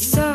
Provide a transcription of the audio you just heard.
so